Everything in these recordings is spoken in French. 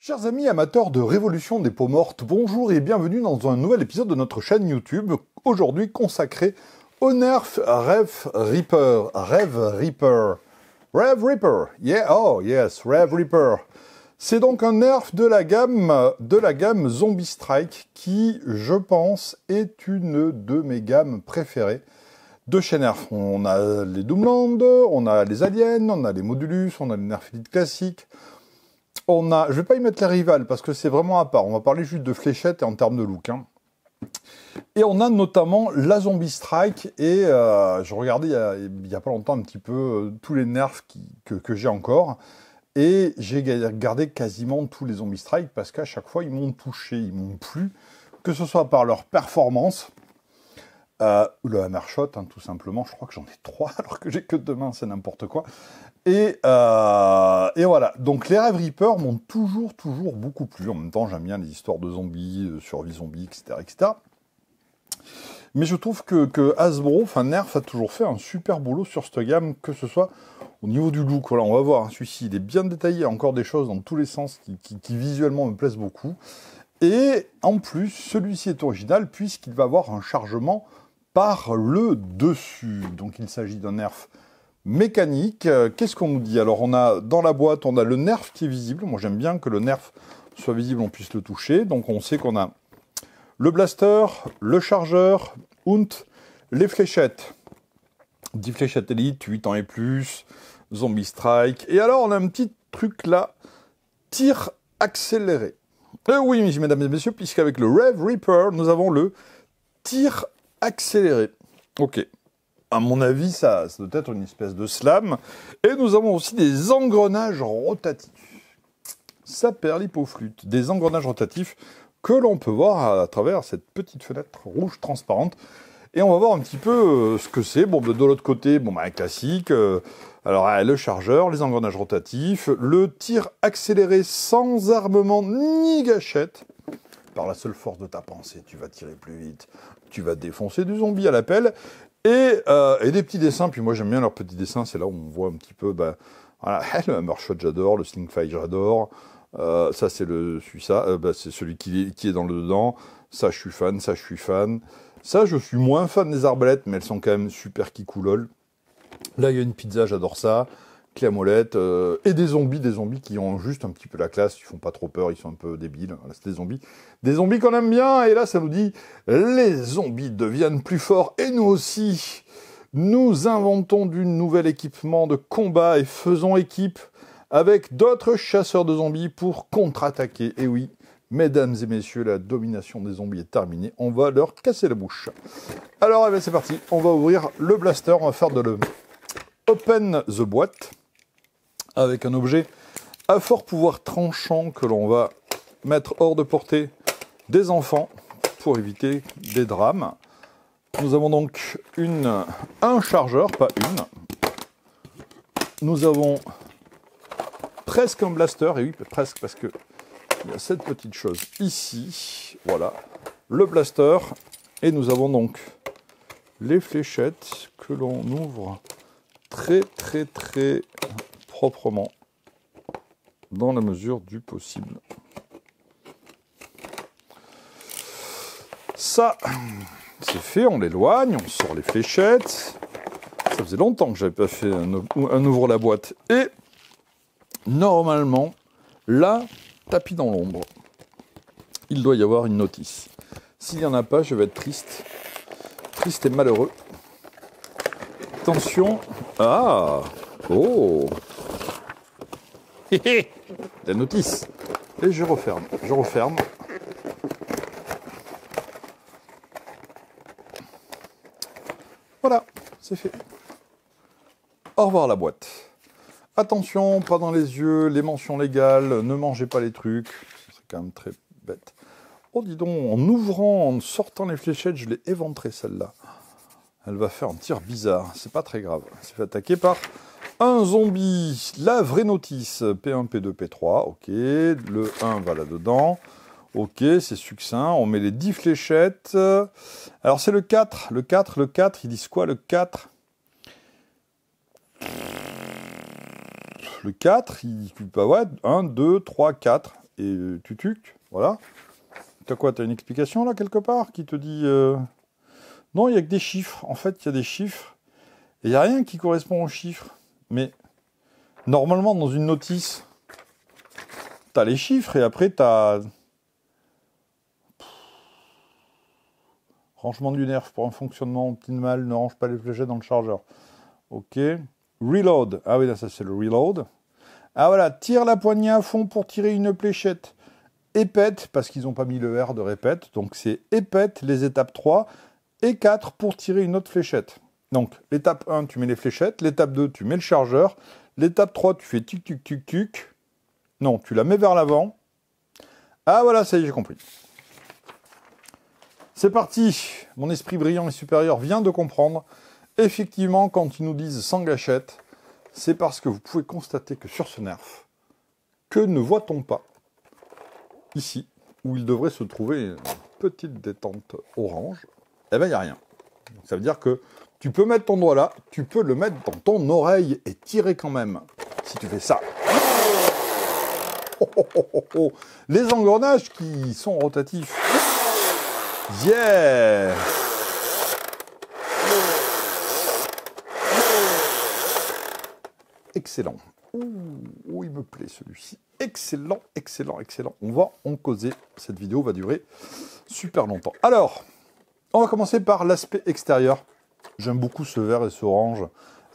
Chers amis amateurs de Révolution des peaux mortes, bonjour et bienvenue dans un nouvel épisode de notre chaîne YouTube, aujourd'hui consacré au nerf Rev Reaper. Rev Reaper. Rev Reaper. Yeah, oh yes, Rev Reaper. C'est donc un nerf de la gamme de la gamme Zombie Strike qui, je pense, est une de mes gammes préférées de chez Nerf. On a les Doomland, on a les Aliens, on a les Modulus, on a les Nerf Elite classiques. On a, je vais pas y mettre les rivales parce que c'est vraiment à part. On va parler juste de fléchettes et en termes de look. Hein. Et on a notamment la Zombie Strike et euh, je regardais il y, a, pas longtemps un petit peu euh, tous les nerfs que, j'ai encore. Et j'ai regardé quasiment tous les Zombie Strike parce qu'à chaque fois, ils m'ont touché, ils m'ont plu, que ce soit par leur performance, euh, ou le hammershot, hein, tout simplement. Je crois que j'en ai trois, alors que j'ai que deux mains, c'est n'importe quoi. Et, euh, et, voilà. Donc les Rêves Reaper m'ont toujours, toujours beaucoup plu. En même temps, j'aime bien les histoires de zombies, de survie zombie, etc., etc. Mais je trouve que, que Hasbro, enfin Nerf, a toujours fait un super boulot sur cette gamme, que ce soit au niveau du look, voilà, on va voir, hein, celui-ci, il est bien détaillé, encore des choses dans tous les sens qui, visuellement me plaisent beaucoup. Et en plus, celui-ci est original puisqu'il va avoir un chargement par le dessus. Donc il s'agit d'un nerf mécanique. Euh, qu'est-ce qu'on nous dit Alors on a dans la boîte, on a le nerf qui est visible. Moi j'aime bien que le nerf soit visible, on puisse le toucher. Donc on sait qu'on a le blaster, le chargeur, und les fléchettes. 10 fléchettes élite, 8 ans et plus, Zombie Strike. Et alors, on a un petit truc là, tir accéléré. Euh, oui, mesdames et messieurs, puisqu'avec le Rev Reaper, nous avons le tir accéléré. Ok. À mon avis, ça, ça doit être une espèce de slam. Et nous avons aussi des engrenages rotatifs. Ça perd l'hypoflûte. Des engrenages rotatifs que l'on peut voir à travers cette petite fenêtre rouge transparente et on va voir un petit peu euh, ce que c'est. Bon, de, l'autre côté, bon, bah, un classique. Euh, alors, le chargeur, les engrenages rotatifs, le tir accéléré sans armement ni gâchette. Par la seule force de ta pensée, tu vas tirer plus vite. Tu vas défoncer du zombie à l'appel. Et, euh, et, des petits dessins. Puis moi, j'aime bien leurs petits dessins. C'est là où on voit un petit peu. Bah, voilà, le Hammershot, j'adore. Le Slingfight, j'adore. ça, c'est le, ça, bah, c'est celui qui, qui est dans le dedans. Ça, je suis fan. Ça, je suis fan. Ça, je suis moins fan des arbalètes, mais elles sont quand même super kikoulol. Là, il y a une pizza, j'adore ça. À molette. Euh, et des zombies, des zombies qui ont juste un petit peu la classe. Ils font pas trop peur, ils sont un peu débiles. c'est des zombies. Des zombies qu'on aime bien. Et là, ça nous dit les zombies deviennent plus forts. Et nous aussi, nous inventons du nouvel équipement de combat et faisons équipe avec d'autres chasseurs de zombies pour contre-attaquer. Et oui, Mesdames et messieurs, la domination des zombies est terminée. On va leur casser la bouche. Alors, eh ben, c'est parti. On va ouvrir le blaster. On va faire de le open the boîte avec un objet à fort pouvoir tranchant que l'on va mettre hors de portée des enfants pour éviter des drames. Nous avons donc une, un chargeur, pas une. Nous avons presque un blaster, et oui, presque parce que il y a cette petite chose ici, voilà, le blaster, et nous avons donc les fléchettes que l'on ouvre très très très proprement dans la mesure du possible. Ça, c'est fait, on l'éloigne, on sort les fléchettes. Ça faisait longtemps que j'avais pas fait un, ouvre la boîte. Et normalement, là, tapis dans l'ombre. Il doit y avoir une notice. S'il n'y en a pas, je vais être triste. Triste et malheureux. Attention. Ah Oh La notice. Et je referme. Je referme. Voilà, c'est fait. Au revoir la boîte. Attention, pas dans les yeux, les mentions légales, ne mangez pas les trucs. C'est quand même très bête. Oh, dis donc, en ouvrant, en sortant les fléchettes, je l'ai éventrée celle-là. Elle va faire un tir bizarre. C'est pas très grave. Elle s'est fait attaquer par un zombie. La vraie notice. P1, P2, P3. Ok. Le 1 va là-dedans. Ok, c'est succinct. On met les 10 fléchettes. Alors, c'est le 4. Le 4, le 4, ils disent quoi le 4 le 4, il, bah ouais, 1, 2, 3, 4. et tutuc, voilà. T'as quoi T'as une explication là quelque part qui te dit non, il n'y a que des chiffres. En fait, il y a des chiffres et il n'y a rien qui correspond aux chiffres. Mais normalement, dans une notice, tu as les chiffres et après, tu as. Rangement du nerf pour un fonctionnement optimal, ne range pas les fléchettes dans le chargeur. Ok. Reload. Ah oui, là, ça c'est le reload. Ah voilà, tire la poignée à fond pour tirer une fléchette. Épette, parce qu'ils n'ont pas mis le R de répète. Donc c'est épette les étapes 3 et 4 pour tirer une autre fléchette. Donc, l'étape 1, tu mets les fléchettes. L'étape 2, tu mets le chargeur. L'étape 3, tu fais tic, tic, tic, tic. Non, tu la mets vers l'avant. Ah voilà, ça y est, j'ai compris. C'est parti. Mon esprit brillant et supérieur vient de comprendre. Effectivement, quand ils nous disent sans gâchette, c'est parce que vous pouvez constater que sur ce nerf, que ne voit-on pas Ici, où il devrait se trouver une petite détente orange, eh bien, il n'y a rien. Ça veut dire que tu peux mettre ton doigt là, tu peux le mettre dans ton oreille et tirer quand même. Si tu fais ça. Les engrenages qui sont rotatifs. Yeah Excellent. Ouh, il me plaît celui-ci. Excellent, excellent, excellent. On va en causer. Cette vidéo va durer super longtemps. Alors, on va commencer par l'aspect extérieur. J'aime beaucoup ce vert et ce orange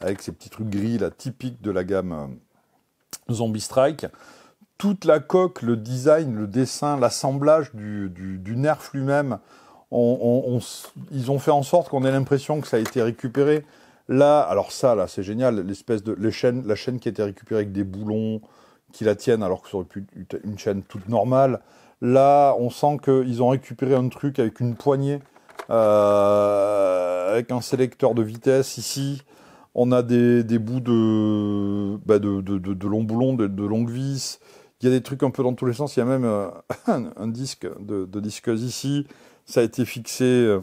avec ces petits trucs gris là, typiques de la gamme euh, Zombie Strike. Toute la coque, le design, le dessin, l'assemblage du, nerf lui-même, ils ont fait en sorte qu'on ait l'impression que ça a été récupéré. Là, alors ça, là, c'est génial, l'espèce de la chaîne qui a été récupérée avec des boulons qui la tiennent, alors que ça aurait pu être une chaîne toute normale. Là, on sent qu'ils ont récupéré un truc avec une poignée avec un sélecteur de vitesse ici. On a des, bouts de, bah de, de, de, longs boulons, de, longues vis. Il y a des trucs un peu dans tous les sens. Il y a même euh, un, disque de, disqueuse ici. Ça a été fixé euh,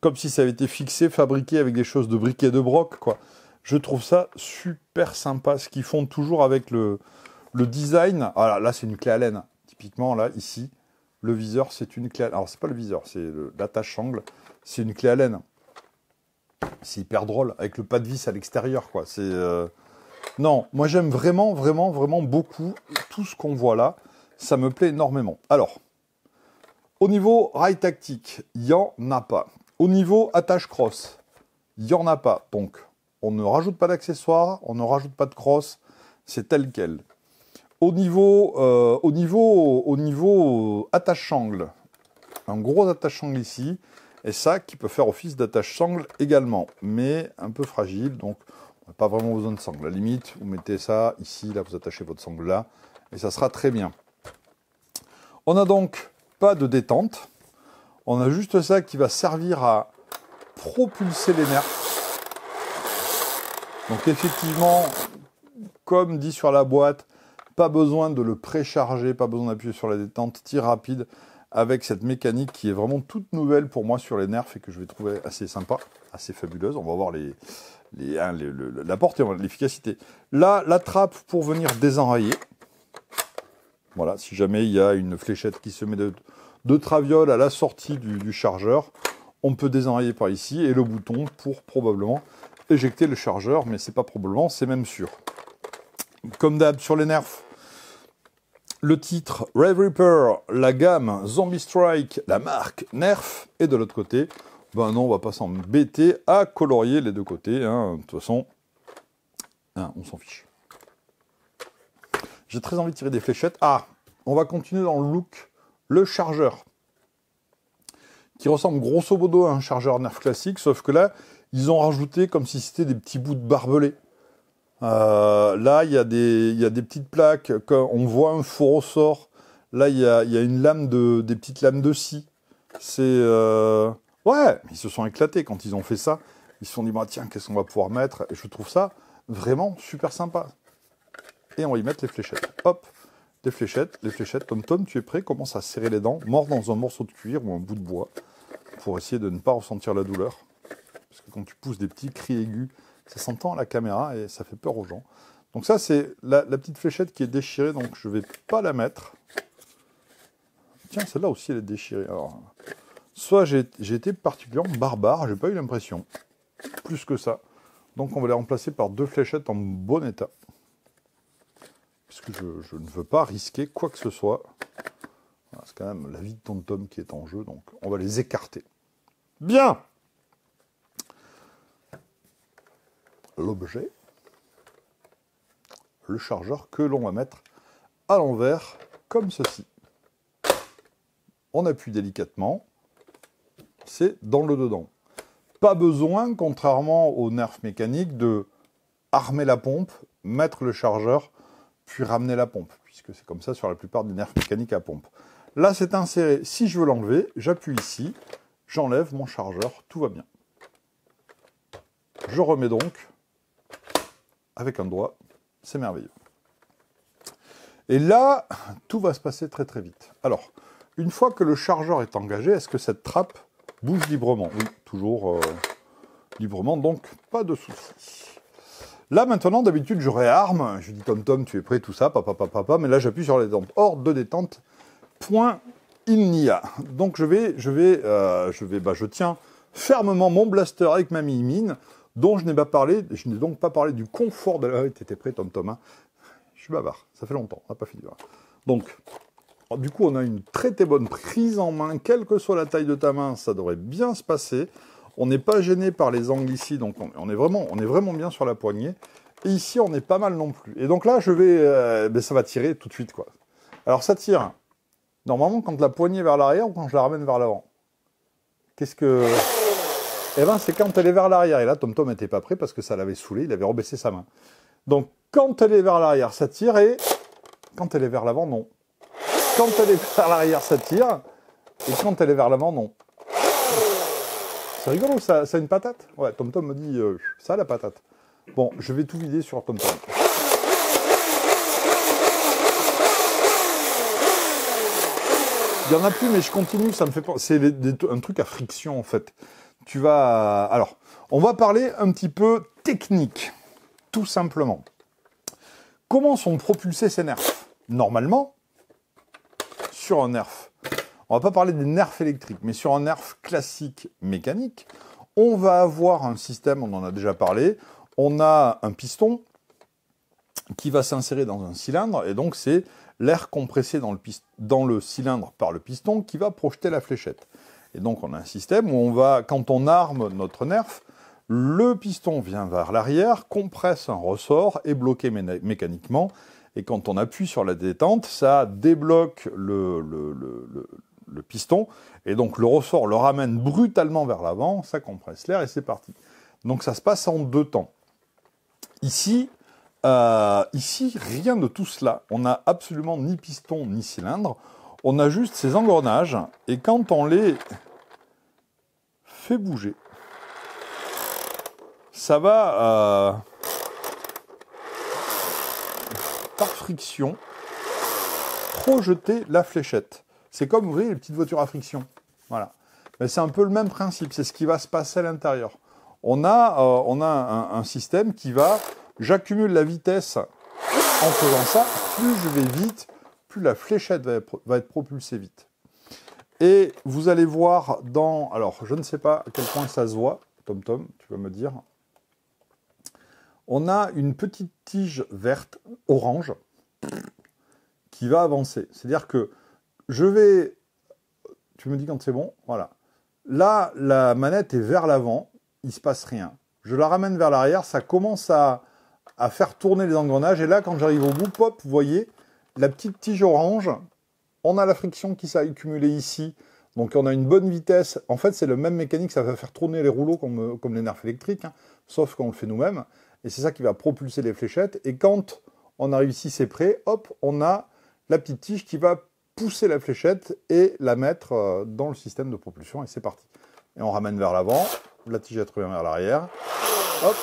comme si ça avait été fixé, fabriqué avec des choses de briquet de broc. Quoi. Je trouve ça super sympa. Ce qu'ils font toujours avec le, design. Ah là, c'est une clé à laine. Typiquement, là, ici, le viseur, c'est une clé. À... Alors, c'est pas le viseur, c'est l'attache-angle. C'est une clé à laine. C'est hyper drôle avec le pas de vis à l'extérieur, quoi. C'est euh, non, moi j'aime vraiment, vraiment, vraiment beaucoup tout ce qu'on voit là. Ça me plaît énormément. Alors, au niveau rail tactique, il n'y en a pas. Au niveau attache cross, il n'y en a pas. Donc, on ne rajoute pas d'accessoires, on ne rajoute pas de cross, c'est tel quel. Au niveau, euh, au niveau, au niveau attache-sangle, un gros attache-sangle ici, et ça qui peut faire office d'attache-sangle également, mais un peu fragile, donc on n'a pas vraiment besoin de sangle. À la limite, vous mettez ça ici, là, vous attachez votre sangle là, et ça sera très bien. On n'a donc pas de détente, on a juste ça qui va servir à propulser les nerfs. Donc effectivement, comme dit sur la boîte, pas besoin de le précharger, pas besoin d'appuyer sur la détente, tir rapide avec cette mécanique qui est vraiment toute nouvelle pour moi sur les nerfs et que je vais trouver assez sympa, assez fabuleuse. On va voir hein, la portée, l'efficacité. Là, la trappe pour venir désenrayer. Voilà, si jamais il y a une fléchette qui se met de, de traviole à la sortie du, du, chargeur, on peut désenrayer par ici et le bouton pour probablement éjecter le chargeur, mais c'est pas probablement, c'est même sûr. Comme d'hab sur les nerfs, le titre Red Reaper, la gamme Zombie Strike, la marque Nerf, et de l'autre côté, ben non, on va pas s'embêter à colorier les deux côtés. Hein. De toute façon, hein, on s'en fiche. J'ai très envie de tirer des fléchettes. Ah, on va continuer dans le look, le chargeur, qui ressemble grosso modo à un chargeur Nerf classique, sauf que là, ils ont rajouté comme si c'était des petits bouts de barbelés. Euh, là, il y, a des, des petites plaques. Quand on voit un faux ressort. Là, il y a, une lame de, des petites lames de scie. C'est euh, ouais, ils se sont éclatés quand ils ont fait ça. Ils se sont dit bah, tiens, qu'est-ce qu'on va pouvoir mettre? Et je trouve ça vraiment super sympa. Et on va y mettre les fléchettes. Hop, des fléchettes, les fléchettes. Tom Tom, tu es prêt? Commence à serrer les dents, mort dans un morceau de cuir ou un bout de bois, pour essayer de ne pas ressentir la douleur. Parce que quand tu pousses des petits cris aigus ça s'entend à la caméra et ça fait peur aux gens. Donc ça, c'est la, petite fléchette qui est déchirée, donc je ne vais pas la mettre. Tiens, celle-là aussi, elle est déchirée. Alors, soit j'ai été particulièrement barbare, j'ai pas eu l'impression. Plus que ça. Donc on va les remplacer par deux fléchettes en bon état. Puisque je, je ne veux pas risquer quoi que ce soit. C'est quand même la vie de ton Tom qui est en jeu, donc on va les écarter. Bien L'objet, le chargeur que l'on va mettre à l'envers, comme ceci. On appuie délicatement, c'est dans le dedans. Pas besoin, contrairement au nerf mécanique, de armer la pompe, mettre le chargeur, puis ramener la pompe, puisque c'est comme ça sur la plupart des nerfs mécaniques à pompe. Là, c'est inséré. Si je veux l'enlever, j'appuie ici, j'enlève mon chargeur, tout va bien. Je remets donc avec un doigt, c'est merveilleux. Et là, tout va se passer très très vite. Alors, une fois que le chargeur est engagé, est-ce que cette trappe bouge librement? Oui, toujours euh, librement, donc pas de souci. Là maintenant, d'habitude, je réarme. Je dis Tom Tom, tu es prêt, tout ça, papa, papa, papa. Mais là, j'appuie sur les détente. Or, de détente, point il n'y a. Donc je vais, je vais, euh, je vais, bah, je tiens fermement mon blaster avec ma mini-mine, dont je n'ai pas parlé, je n'ai donc pas parlé du confort de la... Ah t'étais prêt, Tom Thomas? Je suis bavard, ça fait longtemps, on n'a pas fini. Donc, du coup, on a une très très bonne prise en main, quelle que soit la taille de ta main, ça devrait bien se passer. On n'est pas gêné par les angles ici, donc on, est vraiment, bien sur la poignée. Et ici, on est pas mal non plus. Et donc là, je vais, euh, ben, ça va tirer tout de suite, quoi. Alors ça tire Normalement, quand la poignée vers l'arrière ou quand je la ramène vers l'avant? Qu'est-ce que. Eh bien, c'est quand elle est vers l'arrière. Et là, Tom Tom n'était pas prêt parce que ça l'avait saoulé, il avait rebaissé sa main. Donc, quand elle est vers l'arrière, ça tire et quand elle est vers l'avant, non. Quand elle est vers l'arrière, ça tire et quand elle est vers l'avant, non. C'est rigolo, ça, a une patate Ouais, Tom Tom me dit euh, ça, la patate. Bon, je vais tout vider sur Tom Tom. Il y en a plus, mais je continue, ça me fait C'est un truc à friction, en fait. Tu vas... Alors, on va parler un petit peu technique, tout simplement. Comment sont propulsés ces nerfs? Normalement, sur un nerf, on va pas parler des nerfs électriques, mais sur un nerf classique mécanique, on va avoir un système, on en a déjà parlé, on a un piston qui va s'insérer dans un cylindre, et donc c'est l'air compressé dans le, dans le, cylindre par le piston qui va projeter la fléchette. Et donc on a un système où on va, quand on arme notre nerf, le piston vient vers l'arrière, compresse un ressort, est bloqué mécaniquement, et quand on appuie sur la détente, ça débloque le, piston, et donc le ressort le ramène brutalement vers l'avant, ça compresse l'air et c'est parti. Donc ça se passe en deux temps. Ici, euh, ici, rien de tout cela. On n'a absolument ni piston ni cylindre. On a juste ces engrenages. Et quand on les fait bouger, ça va, euh, par friction, projeter la fléchette. C'est comme, vous voyez, les petites voitures à friction. Voilà. Mais c'est un peu le même principe. C'est ce qui va se passer à l'intérieur. On a, euh, on a un système qui va J'accumule la vitesse en faisant ça. Plus je vais vite, plus la fléchette va être, propulsée vite. Et vous allez voir dans... Alors, je ne sais pas à quel point ça se voit. Tom Tom, tu vas me dire. On a une petite tige verte, orange, qui va avancer. C'est-à-dire que je vais... Tu me dis quand c'est bon Voilà. Là, la manette est vers l'avant, il ne se passe rien. Je la ramène vers l'arrière, ça commence à, à faire tourner les engrenages. Et là, quand j'arrive au bout, pop, vous voyez, la petite tige orange, on a la friction qui s'est accumulée ici. Donc on a une bonne vitesse. En fait, c'est le même mécanique, ça va faire tourner les rouleaux comme, les nerfs électriques, hein, sauf qu'on le fait nous-mêmes. Et c'est ça qui va propulser les fléchettes. Et quand on arrive ici, c'est prêt, hop, on a la petite tige qui va pousser la fléchette et la mettre euh, dans le système de propulsion. Et c'est parti. Et on ramène vers l'avant, la tige revient vers l'arrière. Hop,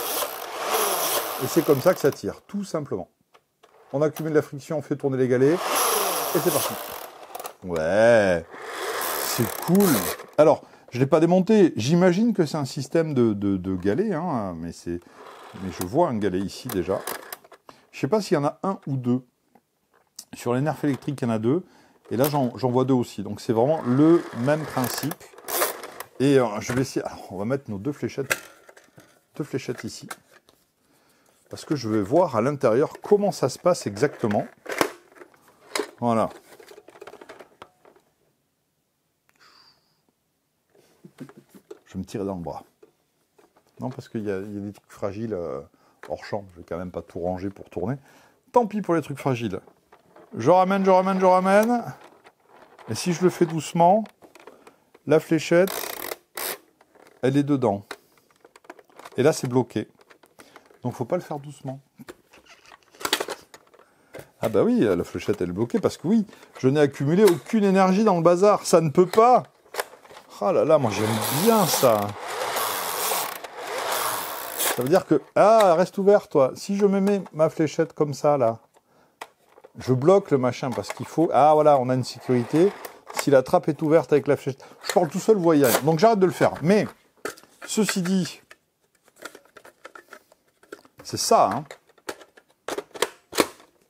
et c'est comme ça que ça tire, tout simplement. On accumule la friction, on fait tourner les galets, et c'est parti. Ouais, c'est cool. Alors, je ne l'ai pas démonté. J'imagine que c'est un système de, de, galets, hein, mais, mais je vois un galet ici déjà. Je ne sais pas s'il y en a un ou deux. Sur les nerfs électriques, il y en a deux. Et là, j'en vois deux aussi. Donc c'est vraiment le même principe. Et euh, je vais essayer. Alors, on va mettre nos deux fléchettes, deux fléchettes ici, parce que je vais voir à l'intérieur comment ça se passe exactement. Voilà. Je me tirer dans le bras. Non, parce qu'il y, a des trucs fragiles euh, hors champ. Je vais quand même pas tout ranger pour tourner. Tant pis pour les trucs fragiles. Je ramène, je ramène, je ramène. Et si je le fais doucement, la fléchette, elle est dedans. Et là, c'est bloqué. Donc, faut pas le faire doucement. Ah bah oui, la fléchette, elle est bloquée parce que oui, je n'ai accumulé aucune énergie dans le bazar. Ça ne peut pas. Ah là là, moi j'aime bien ça. Ça veut dire que... Ah, reste ouvert, toi. Si je me mets ma fléchette comme ça, là, je bloque le machin parce qu'il faut... Ah, voilà, on a une sécurité. Si la trappe est ouverte avec la fléchette... Je parle tout seul, voyez. Donc j'arrête de le faire. Mais, ceci dit, c'est ça, hein.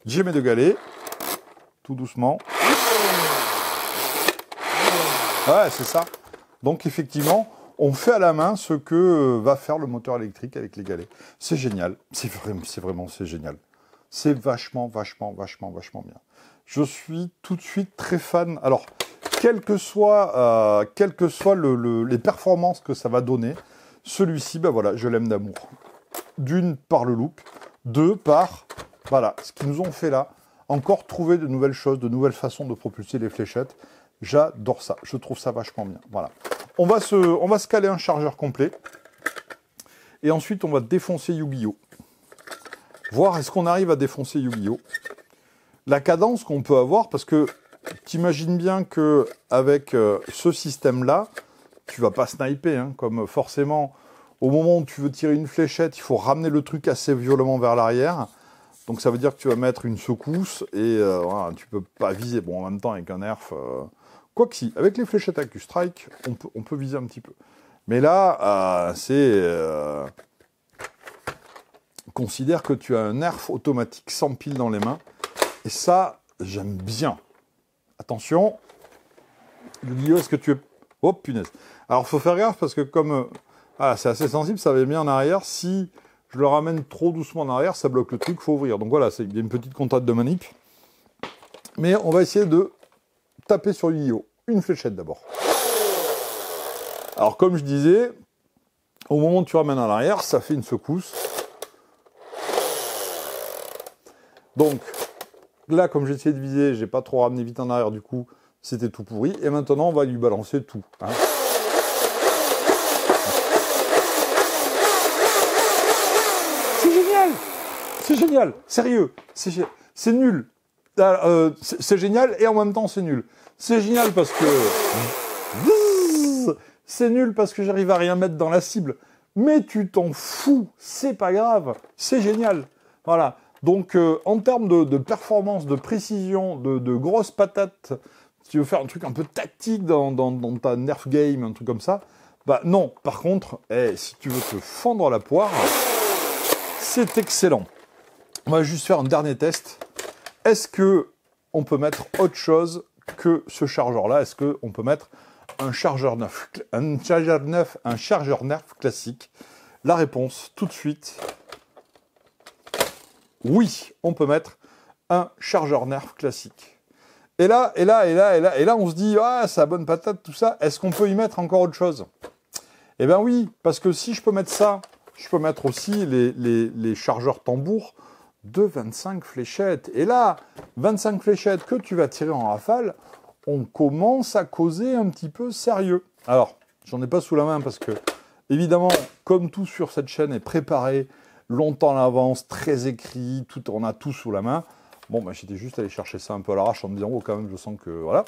J'ai mes deux galets, tout doucement. Ouais, c'est ça. Donc effectivement, on fait à la main ce que euh, va faire le moteur électrique avec les galets. C'est génial. C'est vraiment, génial. C'est vachement, vachement, vachement, vachement bien. Je suis tout de suite très fan. Alors, quelles que soient, euh, les performances que ça va donner, celui-ci, ben voilà, je l'aime d'amour. D'une, par le look. Deux, par, voilà, ce qu'ils nous ont fait là. Encore trouver de nouvelles choses, de nouvelles façons de propulser les fléchettes. J'adore ça. Je trouve ça vachement bien. Voilà. On va se, on va se caler un chargeur complet. Et ensuite, on va défoncer Yu-Gi-Oh! Voir est-ce qu'on arrive à défoncer Yu-Gi-Oh! La cadence qu'on peut avoir, parce que t'imagines bien que avec euh, ce système-là, tu vas pas sniper, hein, comme forcément, au moment où tu veux tirer une fléchette, il faut ramener le truc assez violemment vers l'arrière. Donc ça veut dire que tu vas mettre une secousse et euh, voilà, tu peux pas viser. Bon, en même temps, avec un nerf, euh, Quoi que si, avec les fléchettes à Q-Strike, on peut, on peut viser un petit peu. Mais là, euh, c'est... Euh, considère que tu as un nerf automatique sans pile dans les mains. Et ça, j'aime bien. Attention. yu est-ce que tu es... Oh, punaise. Alors, faut faire gaffe parce que comme... Euh, c'est assez sensible, ça va bien en arrière. Si je le ramène trop doucement en arrière, ça bloque le truc, faut ouvrir. Donc voilà, a une petite contrainte de manip. Mais on va essayer de taper sur yu Une fléchette d'abord. Alors comme je disais, au moment où tu ramènes à l'arrière, ça fait une secousse. Donc là, comme j'ai essayé de viser, j'ai pas trop ramené vite en arrière, du coup, c'était tout pourri. Et maintenant, on va lui balancer tout. Hein. C'est génial C'est génial Sérieux C'est nul euh, c'est génial et en même temps c'est nul. C'est génial parce que c'est nul parce que j'arrive à rien mettre dans la cible. Mais tu t'en fous, c'est pas grave, c'est génial. Voilà. Donc euh, en termes de, performance, de précision, de, grosses patates, si tu veux faire un truc un peu tactique dans, ta nerf game, un truc comme ça, bah non. Par contre, eh, si tu veux te fendre la poire, c'est excellent. On va juste faire un dernier test. Est-ce que on peut mettre autre chose que ce chargeur-là? Est-ce qu'on peut mettre un chargeur neuf, un chargeur neuf, classique? La réponse, tout de suite, oui, on peut mettre un chargeur nerf classique. Et là, et là, et là, et là, et là, on se dit, ah, ça bonne patate, tout ça. Est-ce qu'on peut y mettre encore autre chose? Eh bien oui, parce que si je peux mettre ça, je peux mettre aussi les, les chargeurs tambours de 25 fléchettes. Et là, 25 fléchettes que tu vas tirer en rafale, on commence à causer un petit peu sérieux. Alors, j'en ai pas sous la main parce que, évidemment, comme tout sur cette chaîne est préparé longtemps à l'avance, très écrit, tout, on a tout sous la main. Bon, bah, j'étais juste allé chercher ça un peu à l'arrache en me disant, oh, quand même, je sens que, voilà.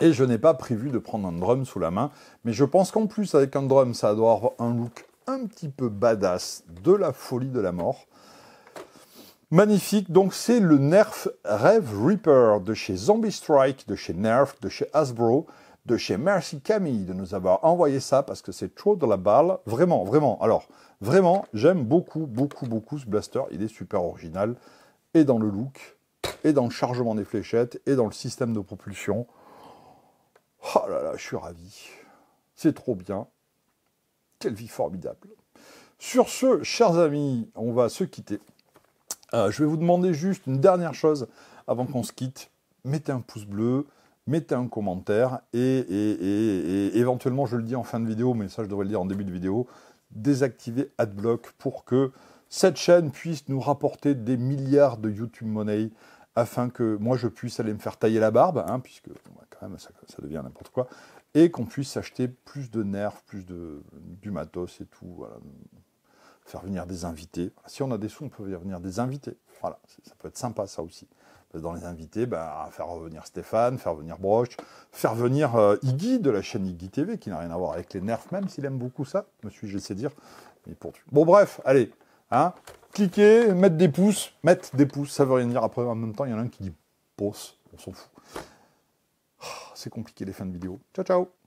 Et je n'ai pas prévu de prendre un drum sous la main. Mais je pense qu'en plus, avec un drum, ça doit avoir un look un petit peu badass, de la folie de la mort. Magnifique, donc c'est le Nerf Rev Reaper de chez Zombie Strike, de chez Nerf, de chez Hasbro, de chez Mercy Camille de nous avoir envoyé ça parce que c'est trop de la balle. Vraiment, vraiment. Alors, vraiment, j'aime beaucoup, beaucoup, beaucoup ce blaster. Il est super original. Et dans le look, et dans le chargement des fléchettes, et dans le système de propulsion. Oh là là, je suis ravi. C'est trop bien. Quelle vie formidable. Sur ce, chers amis, on va se quitter. Euh, je vais vous demander juste une dernière chose avant qu'on se quitte. Mettez un pouce bleu, mettez un commentaire et, éventuellement, je le dis en fin de vidéo, mais ça je devrais le dire en début de vidéo, désactivez AdBlock pour que cette chaîne puisse nous rapporter des milliards de YouTube Money afin que moi je puisse aller me faire tailler la barbe, hein, puisque quand même ça, devient n'importe quoi, et qu'on puisse acheter plus de nerfs, plus de du matos et tout, faire venir des invités. Si on a des sous, on peut venir des invités. Voilà, ça peut être sympa ça aussi. Dans les invités, bah, faire revenir Stéphane, faire venir Broche, faire venir euh, Iggy de la chaîne Iggy TV, qui n'a rien à voir avec les nerfs, même s'il aime beaucoup ça, me suis-je laissé dire. Mais pour... Bon, bref, allez, hein, cliquez, mettre des pouces, mettre des pouces, ça veut rien dire. Après, en même temps, il y en a un qui dit pouce, on s'en fout. Oh, c'est compliqué les fins de vidéo. Ciao, ciao